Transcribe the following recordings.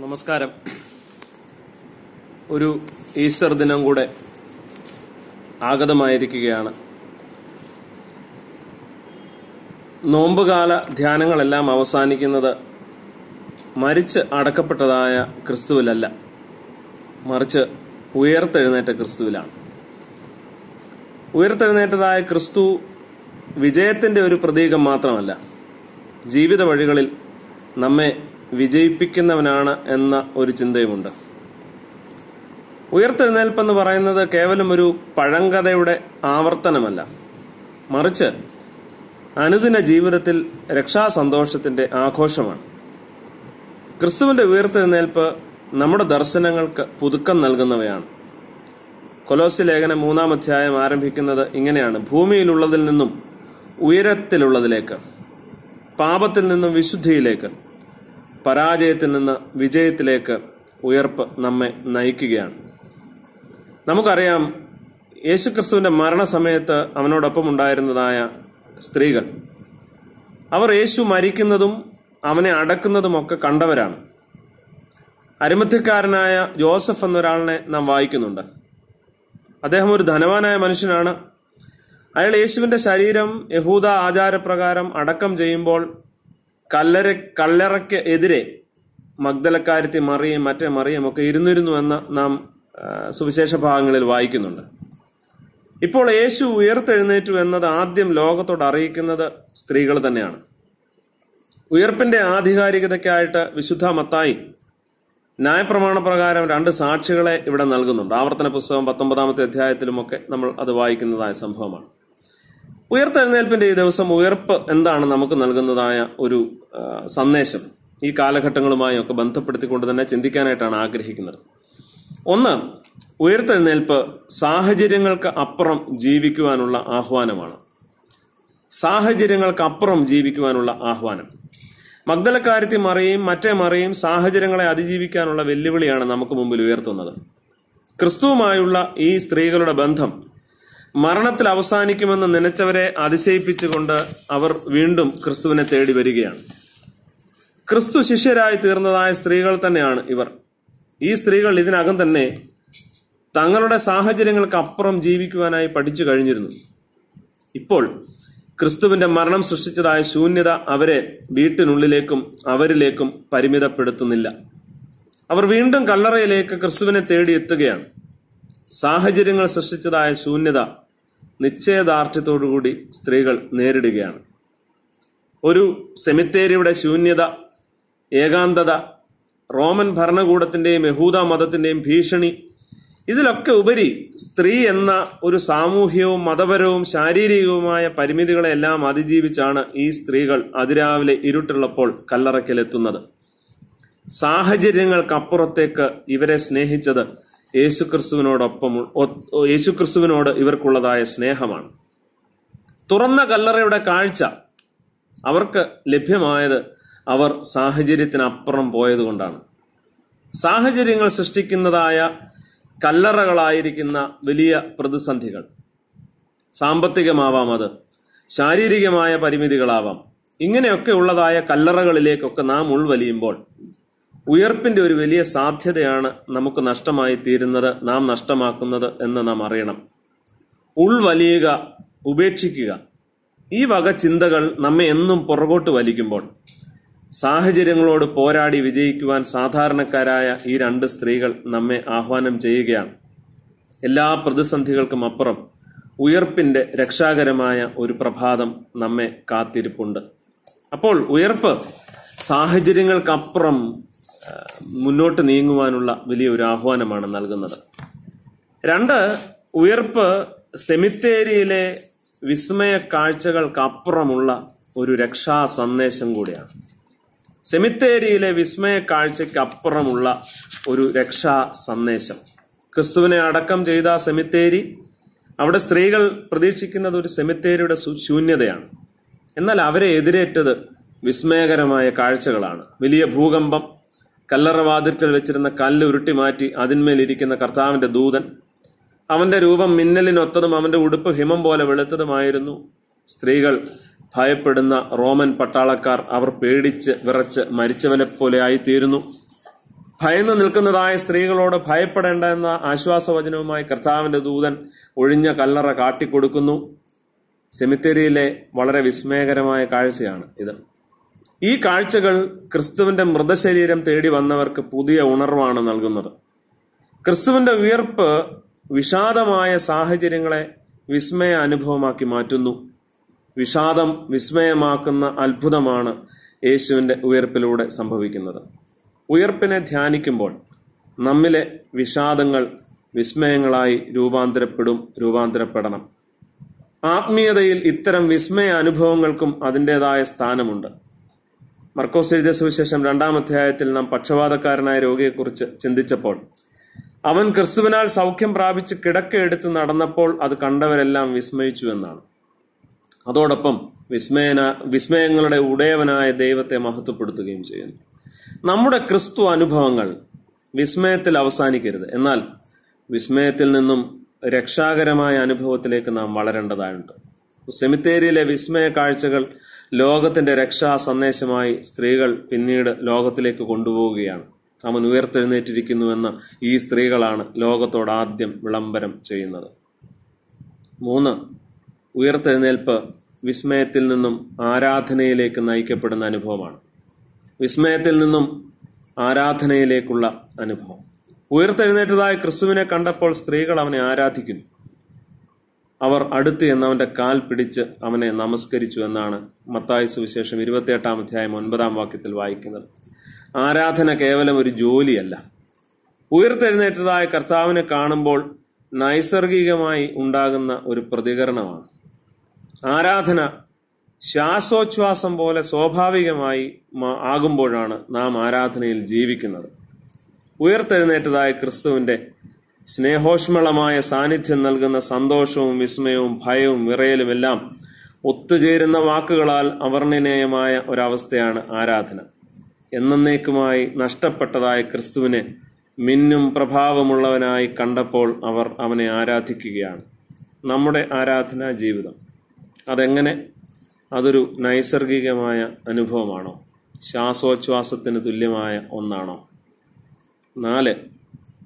നമസ്കാരം. ഒരു ഈസ്റ്റർ ദിനം കൂടെ ആഗതമായിരിക്കുകയാണ്. നോമ്പുകാല ധ്യാനങ്ങളെല്ലാം അവസാനിക്കുന്നത് മരിച്ച് അടക്കപ്പെട്ടതായ ക്രിസ്തുവിലല്ല. മറിച്ച് ഉയർത്തെഴുന്നേറ്റ ക്രിസ്തുവിലാണ്. ഉയർത്തെഴുന്നേറ്റതായ ക്രിസ്തു വിജയത്തിന്റെ ഒരു പ്രതീകം മാത്രമല്ല. ജീവിത വഴികളിൽ നമ്മെ വിജയിപ്പിക്കുന്നവനാണ് എന്ന ഒരു ചിന്തയുമുണ്ട്. ഉയർത്തെഴുന്നേൽപ്പെന്ന് പറയുന്നത് കേവലം ഒരു പഴങ്കഥയുടെ ആവർത്തനമല്ല. മറിച്ച് അനുദിന ജീവിതത്തിൽ രക്ഷാസന്തോഷത്തിന്റെ ആഘോഷമാണ്. ക്രിസ്തുവിന്റെ ഉയർത്തെഴുന്നേൽപ്പ് നമ്മുടെ ദർശനങ്ങൾക്ക് പുതുക്കം നൽകുന്നവയാണ്. കൊലോസി ലേഖനം മൂന്നാം അധ്യായം ആരംഭിക്കുന്നത് ഇങ്ങനെയാണ്. ഭൂമിയിലുള്ളതിൽ നിന്നും ഉയരത്തിലുള്ളതിലേക്ക് പാപത്തിൽ നിന്നും വിശുദ്ധിയിലേക്ക് പരാജയത്തിൽ നിന്ന് വിജയത്തിലേക്ക് ഉയർപ്പ് നമ്മെ നയിക്കുകയാണ്. നമുക്കറിയാം യേശുക്രിസ്തുവിന്റെ മരണസമയത്ത് അവനോടൊപ്പം ഉണ്ടായിരുന്നതായ സ്ത്രീകൾ. അവർ യേശു മരിക്കുന്നതും അവനെ അടക്കുന്നതുമൊക്കെ കണ്ടവരാണ്. അരിമത്യക്കാരനായ ജോസഫ് എന്നൊരാളിനെ നാം വായിക്കുന്നുണ്ട്. അദ്ദേഹം ഒരു ധനവാനായ മനുഷ്യനാണ്. അയാൾ യേശുവിന്റെ ശരീരം യഹൂദ ആചാരപ്രകാരം അടക്കം ചെയ്യുമ്പോൾ കല്ലര കല്ലറയ്ക്ക് എതിരെ മഗ്ദലക്കാരത്തി മറിയും മറ്റേ മറിയും ഒക്കെ ഇരുന്നിരുന്നു എന്ന് നാം സുവിശേഷ ഭാഗങ്ങളിൽ വായിക്കുന്നുണ്ട്. ഇപ്പോൾ യേശു ഉയർത്തെഴുന്നേറ്റു എന്നത് ആദ്യം ലോകത്തോട് അറിയിക്കുന്നത് സ്ത്രീകൾ തന്നെയാണ്. ഉയർപ്പിന്റെ ആധികാരികതയ്ക്കായിട്ട് വിശുദ്ധ മത്തായി ന്യായപ്രമാണ പ്രകാരം രണ്ട് സാക്ഷികളെ ഇവിടെ നൽകുന്നുണ്ട്. ആവർത്തന പുസ്തകം പത്തൊമ്പതാമത്തെ അധ്യായത്തിലുമൊക്കെ നമ്മൾ അത് വായിക്കുന്നതായ സംഭവമാണ്. ഉയർത്തെഴുന്നേൽപ്പിന്റെ ഈ ദിവസം ഉയർപ്പ് എന്താണ് നമുക്ക് നൽകുന്നതായ ഒരു സന്ദേശം? ഈ കാലഘട്ടങ്ങളുമായി ഒക്കെ ബന്ധപ്പെടുത്തിക്കൊണ്ട് തന്നെ ചിന്തിക്കാനായിട്ടാണ് ആഗ്രഹിക്കുന്നത്. ഒന്ന് ഉയർത്തെഴുന്നേൽപ്പ് സാഹചര്യങ്ങൾക്ക് അപ്പുറം ജീവിക്കുവാനുള്ള ആഹ്വാനമാണ്. സാഹചര്യങ്ങൾക്ക് അപ്പുറം ജീവിക്കുവാനുള്ള ആഹ്വാനം. മഗ്ദലക്കാരത്തി മറിയും മറ്റേ മറിയും സാഹചര്യങ്ങളെ അതിജീവിക്കാനുള്ള വെല്ലുവിളിയാണ് നമുക്ക് മുമ്പിൽ ഉയർത്തുന്നത്. ക്രിസ്തുവുമായുള്ള ഈ സ്ത്രീകളുടെ ബന്ധം മരണത്തിൽ അവസാനിക്കുമെന്ന് നനച്ചവരെ അതിശയിപ്പിച്ചുകൊണ്ട് അവർ വീണ്ടും ക്രിസ്തുവിനെ തേടി വരികയാണ്. ക്രിസ്തു ശിഷ്യരായി തീർന്നതായ സ്ത്രീകൾ തന്നെയാണ് ഇവർ. ഈ സ്ത്രീകൾ ഇതിനകം തന്നെ തങ്ങളുടെ സാഹചര്യങ്ങൾക്ക് അപ്പുറം ജീവിക്കുവാനായി പഠിച്ചു കഴിഞ്ഞിരുന്നു. ഇപ്പോൾ ക്രിസ്തുവിന്റെ മരണം സൃഷ്ടിച്ചതായ ശൂന്യത അവരെ വീട്ടിനുള്ളിലേക്കും അവരിലേക്കും പരിമിതപ്പെടുത്തുന്നില്ല. അവർ വീണ്ടും കല്ലറയിലേക്ക് ക്രിസ്തുവിനെ തേടിയെത്തുകയാണ്. സാഹചര്യങ്ങൾ സൃഷ്ടിച്ചതായ ശൂന്യത നിശ്ചയദാർഢ്യത്തോടുകൂടി സ്ത്രീകൾ നേരിടുകയാണ്. ഒരു സെമിത്തേരിയുടെ ശൂന്യത ഏകാന്തത റോമൻ ഭരണകൂടത്തിന്റെയും യഹൂദ മതത്തിന്റെയും ഭീഷണി ഇതിലൊക്കെ ഉപരി സ്ത്രീ എന്ന ഒരു സാമൂഹ്യവും മതപരവും ശാരീരികവുമായ പരിമിതികളെല്ലാം അതിജീവിച്ചാണ് ഈ സ്ത്രീകൾ അതിരാവിലെ ഇരുട്ടുള്ളപ്പോൾ കല്ലറയ്ക്കലെത്തുന്നത്. സാഹചര്യങ്ങൾക്കപ്പുറത്തേക്ക് ഇവരെ സ്നേഹിച്ചത് യേശുക്രിസ്തുവിനോടൊപ്പം യേശുക്രിസ്തുവിനോട് ഇവർക്കുള്ളതായ സ്നേഹമാണ്. തുറന്ന കല്ലറയുടെ കാഴ്ച അവർക്ക് ലഭ്യമായത് അവർ സാഹചര്യത്തിനപ്പുറം പോയതുകൊണ്ടാണ്. സാഹചര്യങ്ങൾ സൃഷ്ടിക്കുന്നതായ കല്ലറകളായിരിക്കുന്ന വലിയ പ്രതിസന്ധികൾ. സാമ്പത്തികമാവാം അത് ശാരീരികമായ പരിമിതികളാവാം. ഇങ്ങനെയൊക്കെ ഉള്ളതായ കല്ലറകളിലേക്കൊക്കെ നാം ഉൾവലിയുമ്പോൾ ഉയർപ്പിന്റെ ഒരു വലിയ സാധ്യതയാണ് നമുക്ക് നഷ്ടമായി തീരുന്നത് നാം നഷ്ടമാക്കുന്നത് എന്ന് നാം അറിയണം. ഉൾവലിയുക ഉപേക്ഷിക്കുക. ഈ വക ചിന്തകൾ നമ്മെ എന്നും പുറകോട്ട് വലിക്കുമ്പോൾ സാഹചര്യങ്ങളോട് പോരാടി വിജയിക്കുവാൻ സാധാരണക്കാരായ ഈ രണ്ട് സ്ത്രീകൾ നമ്മെ ആഹ്വാനം ചെയ്യുകയാണ്. എല്ലാ പ്രതിസന്ധികൾക്കും അപ്പുറം ഉയർപ്പിന്റെ രക്ഷാകരമായ ഒരു പ്രഭാതം നമ്മെ കാത്തിരിപ്പുണ്ട്. അപ്പോൾ ഉയർപ്പ് സാഹചര്യങ്ങൾക്കപ്പുറം മുന്നോട്ട് നീങ്ങുവാനുള്ള വലിയൊരു ആഹ്വാനമാണ് നൽകുന്നത്. രണ്ട് ഉയർപ്പ് സെമിത്തേരിയിലെ വിസ്മയ കാഴ്ചകൾക്കപ്പുറമുള്ള ഒരു രക്ഷാ സന്ദേശം കൂടിയാണ്. സെമിത്തേരിയിലെ വിസ്മയ കാഴ്ചക്കപ്പുറമുള്ള ഒരു രക്ഷാ സന്ദേശം ക്രിസ്തുവിനെ അടക്കം ചെയ്ത സെമിത്തേരി അവിടെ സ്ത്രീകൾ പ്രതീക്ഷിക്കുന്നത് ഒരു സെമിത്തേരിയുടെ ശൂന്യതയാണ്. എന്നാൽ അവരെ എതിരേറ്റത് വിസ്മയകരമായ കാഴ്ചകളാണ്. വലിയ ഭൂകമ്പം കല്ലറവാതിൽക്കൽ വെച്ചിരുന്ന കല്ല് ഉരുട്ടി മാറ്റി അതിന്മേലിരിക്കുന്ന കർത്താവിന്റെ ദൂതൻ അവന്റെ രൂപം മിന്നലിനൊത്തതും അവന്റെ ഉടുപ്പ് ഹിമം പോലെ വെളുത്തതുമായിരുന്നു. സ്ത്രീകൾ ഭയപ്പെടുന്ന റോമൻ പട്ടാളക്കാർ അവർ പേടിച്ച് വിറച്ച് മരിച്ചവനെ പോലെ ആയിത്തീരുന്നു. ഭയന്ന് നിൽക്കുന്നതായ സ്ത്രീകളോട് ഭയപ്പെടേണ്ട എന്ന ആശ്വാസവചനവുമായി കർത്താവിന്റെ ദൂതൻ ഒഴിഞ്ഞ കല്ലറ കാട്ടിക്കൊടുക്കുന്നു. സെമിത്തേരിയിലെ വളരെ വിസ്മയകരമായ കാഴ്ചയാണ് ഇത്. ഈ കാഴ്ചകൾ ക്രിസ്തുവിന്റെ മൃതശരീരം തേടി വന്നവർക്ക് പുതിയ ഉണർവാണ് നൽകുന്നത്. ക്രിസ്തുവിന്റെ ഉയർപ്പ് വിഷാദമായ സാഹചര്യങ്ങളെ വിസ്മയ അനുഭവമാക്കി മാറ്റുന്നു. വിഷാദം വിസ്മയമാക്കുന്ന അത്ഭുതമാണ് യേശുവിന്റെ ഉയർപ്പിലൂടെ സംഭവിക്കുന്നത്. ഉയർപ്പിനെ ധ്യാനിക്കുമ്പോൾ നമ്മിലെ വിഷാദങ്ങൾ വിസ്മയങ്ങളായി രൂപാന്തരപ്പെടും രൂപാന്തരപ്പെടണം. ആത്മീയതയിൽ ഇത്തരം വിസ്മയ അനുഭവങ്ങൾക്കും അതിന്റെതായ സ്ഥാനമുണ്ട്. മർക്കോസ് എഴുതിയ സുവിശേഷം രണ്ടാം അധ്യായത്തിൽ നാം പക്ഷപാതക്കാരനായ രോഗിയെക്കുറിച്ച് ചിന്തിച്ചപ്പോൾ അവൻ ക്രിസ്തുവിനാൽ സൗഖ്യം പ്രാപിച്ച് കിടക്കയെടുത്ത് നടന്നപ്പോൾ അത് കണ്ടവരെല്ലാം വിസ്മയിച്ചു എന്നാണ്. അതോടൊപ്പം വിസ്മയന വിസ്മയങ്ങളുടെ ഉടയവനായ ദൈവത്തെ മഹത്വപ്പെടുത്തുകയും ചെയ്യുന്നു. നമ്മുടെ ക്രിസ്തു അനുഭവങ്ങൾ വിസ്മയത്തിൽ അവസാനിക്കരുത്. എന്നാൽ വിസ്മയത്തിൽ നിന്നും രക്ഷാകരമായ അനുഭവത്തിലേക്ക് നാം വളരേണ്ടതായുണ്ട്. സെമിത്തേരിയിലെ വിസ്മയ കാഴ്ചകൾ ലോകത്തിന്റെ രക്ഷാ സന്ദേശമായി സ്ത്രീകൾ പിന്നീട് ലോകത്തിലേക്ക് കൊണ്ടുപോവുകയാണ്. അവൻ ഉയർത്തെഴുന്നേറ്റിരിക്കുന്നുവെന്ന ഈ സ്ത്രീകളാണ് ലോകത്തോട് ആദ്യം വിളംബരം ചെയ്യുന്നത്. മൂന്ന് ഉയർത്തെഴുന്നേൽപ്പ് വിസ്മയത്തിൽ നിന്നും ആരാധനയിലേക്ക് നയിക്കപ്പെടുന്ന അനുഭവമാണ്. വിസ്മയത്തിൽ നിന്നും ആരാധനയിലേക്കുള്ള അനുഭവം. ഉയർത്തെഴുന്നേറ്റതായ ക്രിസ്തുവിനെ കണ്ടപ്പോൾ സ്ത്രീകൾ അവനെ ആരാധിക്കുന്നു. അവർ അടുത്ത് എന്ന് അവന്റെ കാൽ പിടിച്ച് അവനെ നമസ്കരിച്ചു എന്നാണ് മത്തായ സുവിശേഷം ഇരുപത്തിയെട്ടാം അധ്യായം ഒൻപതാം വാക്യത്തിൽ വായിക്കുന്നത്. ആരാധന കേവലം ഒരു ജോലിയല്ല. ഉയർത്തെഴുന്നേറ്റതായ കർത്താവിനെ കാണുമ്പോൾ നൈസർഗികമായി ഉണ്ടാകുന്ന ഒരു പ്രതികരണമാണ്. ആരാധന ശ്വാസോച്ഛ്വാസം പോലെ സ്വാഭാവികമായി ആകുമ്പോഴാണ് നാം ആരാധനയിൽ ജീവിക്കുന്നത്. ഉയർത്തെഴുന്നേറ്റതായ ക്രിസ്തുവിന്റെ സ്നേഹോഷ്മളമായ സാന്നിധ്യം നൽകുന്ന സന്തോഷവും വിസ്മയവും ഭയവും വിറയലുമെല്ലാം ഒത്തുചേരുന്ന വാക്കുകളാൽ അവർണനീയമായ ഒരവസ്ഥയാണ് ആരാധന. എന്നേക്കുമായി നഷ്ടപ്പെട്ടതായ ക്രിസ്തുവിനെ മിന്നും പ്രഭാവമുള്ളവനായി കണ്ടപ്പോൾ അവർ അവനെ ആരാധിക്കുകയാണ്. നമ്മുടെ ആരാധനാ ജീവിതം. അതെങ്ങനെ? അതൊരു നൈസർഗികമായ അനുഭവമാണോ? ശ്വാസോച്ഛ്വാസത്തിന് തുല്യമായ ഒന്നാണോ? നാല്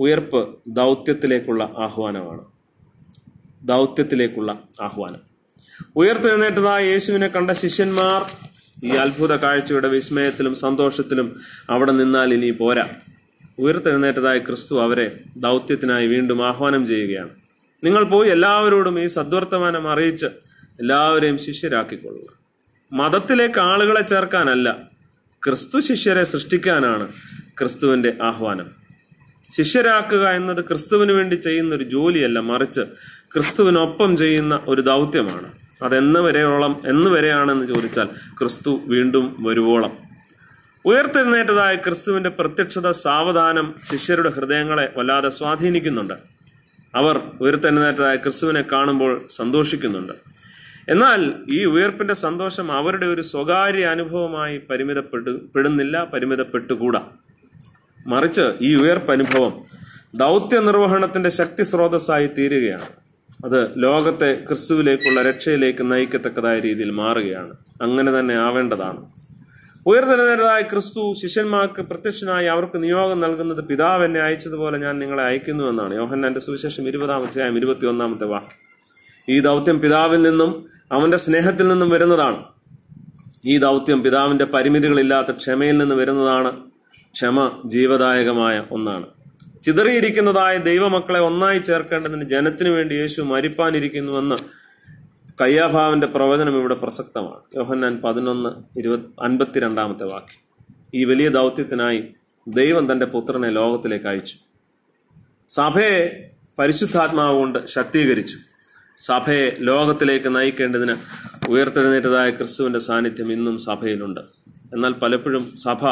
ഉയർപ്പ് ദൗത്യത്തിലേക്കുള്ള ആഹ്വാനമാണ്. ദൗത്യത്തിലേക്കുള്ള ആഹ്വാനം. ഉയർത്തെഴുന്നേറ്റതായ യേശുവിനെ കണ്ട ശിഷ്യന്മാർ ഈ അത്ഭുത കാഴ്ചയുടെ വിസ്മയത്തിലും സന്തോഷത്തിലും അവിടെ നിന്നാൽ ഇനി പോരാ. ഉയർത്തെഴുന്നേറ്റതായ ക്രിസ്തു അവരെ ദൗത്യത്തിനായി വീണ്ടും ആഹ്വാനം ചെയ്യുകയാണ്. നിങ്ങൾ പോയി എല്ലാവരോടും ഈ സദ്വർത്തമാനം അറിയിച്ച് എല്ലാവരെയും ശിഷ്യരാക്കിക്കൊള്ളുക. മതത്തിലേക്ക് ആളുകളെ ചേർക്കാനല്ല ക്രിസ്തു ശിഷ്യരെ സൃഷ്ടിക്കാനാണ് ക്രിസ്തുവിന്റെ ആഹ്വാനം. ശിഷ്യരാക്കുക എന്നത് ക്രിസ്തുവിന് വേണ്ടി ചെയ്യുന്ന ഒരു ജോലിയല്ല മറിച്ച് ക്രിസ്തുവിനൊപ്പം ചെയ്യുന്ന ഒരു ദൗത്യമാണ്. അതെന്ന് വരെയോളം എന്ന് വരെയാണെന്ന് ചോദിച്ചാൽ ക്രിസ്തു വീണ്ടും വരുവോളം. ഉയർത്തെഴുന്നേറ്റതായ ക്രിസ്തുവിന്റെ പ്രത്യക്ഷത സാവധാനം ശിഷ്യരുടെ ഹൃദയങ്ങളെ വല്ലാതെ സ്വാധീനിക്കുന്നുണ്ട്. അവർ ഉയർത്തെഴുന്നേറ്റതായ ക്രിസ്തുവിനെ കാണുമ്പോൾ സന്തോഷിക്കുന്നുണ്ട്. എന്നാൽ ഈ ഉയർപ്പിന്റെ സന്തോഷം അവരുടെ ഒരു സ്വകാര്യ അനുഭവമായി പരിമിതപ്പെട്ടു പെടുന്നില്ല പരിമിതപ്പെട്ടുകൂടാ. മറിച്ച് ഈ ഉയർപ്പനുഭവം ദൗത്യ നിർവഹണത്തിന്റെ ശക്തി സ്രോതസ്സായി തീരുകയാണ്. അത് ലോകത്തെ ക്രിസ്തുവിലേക്കുള്ള രക്ഷയിലേക്ക് നയിക്കത്തക്കതായ രീതിയിൽ മാറുകയാണ്. അങ്ങനെ തന്നെ ആവേണ്ടതാണ്. ഉയർന്നതായ ക്രിസ്തു ശിഷ്യന്മാർക്ക് പ്രത്യക്ഷനായി അവർക്ക് നിയോഗം നൽകുന്നത് പിതാവ് എന്നെ അയച്ചതുപോലെ ഞാൻ നിങ്ങളെ അയക്കുന്നു എന്നാണ്. യോഹന്നാന്റെ സുവിശേഷം ഇരുപതാം അധ്യായം ഇരുപത്തി ഒന്നാമത്തെ വാക്യം ഈ ദൗത്യം പിതാവിൽ നിന്നും അവന്റെ സ്നേഹത്തിൽ നിന്നും വരുന്നതാണ്. ഈ ദൗത്യം പിതാവിന്റെ പരിമിതികളില്ലാത്ത ക്ഷമയിൽ നിന്ന് വരുന്നതാണ്. ക്ഷമ ജീവദായകമായ ഒന്നാണ്. ചിതറിയിരിക്കുന്നതായ ദൈവമക്കളെ ഒന്നായി ചേർക്കേണ്ടതിന് ജനത്തിനു വേണ്ടി യേശു മരിപ്പാനിരിക്കുന്നുവെന്ന് കയ്യാഭാവന്റെ പ്രവചനം ഇവിടെ പ്രസക്തമാണ്. യോഹന്നാൻ പതിനൊന്ന് ഇരുപത് അൻപത്തിരണ്ടാമത്തെ വാക്യം. ഈ വലിയ ദൗത്യത്തിനായി ദൈവം തന്റെ പുത്രനെ ലോകത്തിലേക്ക് അയച്ചു. സഭയെ പരിശുദ്ധാത്മാവ് കൊണ്ട് ശക്തീകരിച്ചു. സഭയെ ലോകത്തിലേക്ക് നയിക്കേണ്ടതിന് ഉയർത്തെഴുന്നേറ്റതായ ക്രിസ്തുവിന്റെ സാന്നിധ്യം ഇന്നും സഭയിലുണ്ട്. എന്നാൽ പലപ്പോഴും സഭ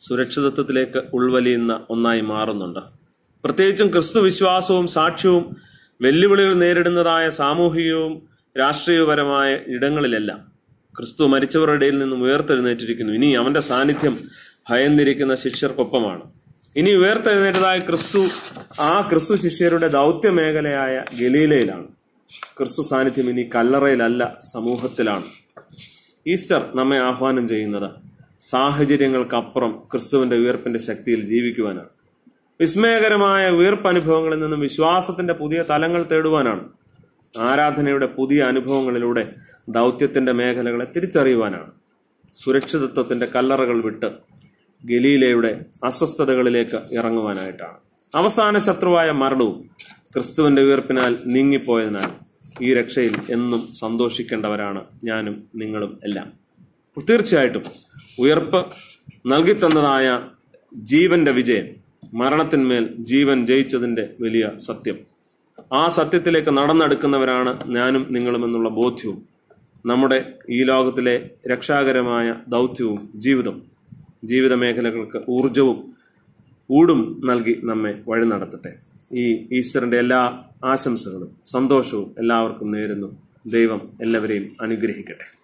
സുരക്ഷിതത്വത്തിലേക്ക് ഉൾവലിയുന്ന ഒന്നായി മാറുന്നുണ്ട്. പ്രത്യേകിച്ചും ക്രിസ്തു വിശ്വാസവും സാക്ഷ്യവും വെല്ലുവിളികൾ നേരിടുന്നതായ സാമൂഹികവും രാഷ്ട്രീയപരമായ ഇടങ്ങളിലെല്ലാം ക്രിസ്തു മരിച്ചവരുടെ ഇടയിൽ നിന്നും ഉയർത്തെഴുന്നേറ്റിരിക്കുന്നു. ഇനി അവന്റെ സാന്നിധ്യം ഭയന്നിരിക്കുന്ന ശിഷ്യർക്കൊപ്പമാണ്. ഇനി ഉയർത്തെഴുന്നേറ്റതായ ക്രിസ്തു ആ ക്രിസ്തു ശിഷ്യരുടെ ദൗത്യ മേഖലയായ ഗലീലയിലാണ്. ക്രിസ്തു സാന്നിധ്യം ഇനി കല്ലറയിലല്ല സമൂഹത്തിലാണ്. ഈസ്റ്റർ നമ്മെ ആഹ്വാനം ചെയ്യുന്നത്. സാഹചര്യങ്ങൾക്കപ്പുറം ക്രിസ്തുവിന്റെ ഉയർപ്പിന്റെ ശക്തിയിൽ ജീവിക്കുവാനാണ്. വിസ്മയകരമായ ഉയർപ്പനുഭവങ്ങളിൽ നിന്നും വിശ്വാസത്തിന്റെ പുതിയ തലങ്ങൾ തേടുവാനാണ്. ആരാധനയുടെ പുതിയ അനുഭവങ്ങളിലൂടെ ദൗത്യത്തിന്റെ മേഖലകളെ തിരിച്ചറിയുവാനാണ്. സുരക്ഷിതത്വത്തിന്റെ കല്ലറകൾ വിട്ട് ഗലീലയുടെ അസ്വസ്ഥതകളിലേക്ക് ഇറങ്ങുവാനായിട്ടാണ്. അവസാന ശത്രുവായ മരണവും ക്രിസ്തുവിന്റെ ഉയർപ്പിനാൽ നീങ്ങിപ്പോയതിനാൽ ഈ രക്ഷയിൽ എന്നും സന്തോഷിക്കേണ്ടവരാണ് ഞാനും നിങ്ങളും എല്ലാം. തീർച്ചയായിട്ടും ഉയർപ്പ് നൽകിത്തന്നതായ ജീവന്റെ വിജയം മരണത്തിന്മേൽ ജീവൻ ജയിച്ചതിന്റെ വലിയ സത്യം. ആ സത്യത്തിലേക്ക് നടന്നെടുക്കുന്നവരാണ് ഞാനും നിങ്ങളും എന്നുള്ള ബോധ്യവും നമ്മുടെ ഈ ലോകത്തിലെ രക്ഷാകരമായ ദൗത്യവും ജീവിതം ജീവിത മേഖലകൾക്ക് ഊർജവും ഊടും നൽകി നമ്മെ വഴി നടത്തട്ടെ. ഈ ഈശ്വരന്റെ എല്ലാ ആശംസകളും സന്തോഷവും എല്ലാവർക്കും നേരുന്നു. ദൈവം എല്ലാവരെയും അനുഗ്രഹിക്കട്ടെ.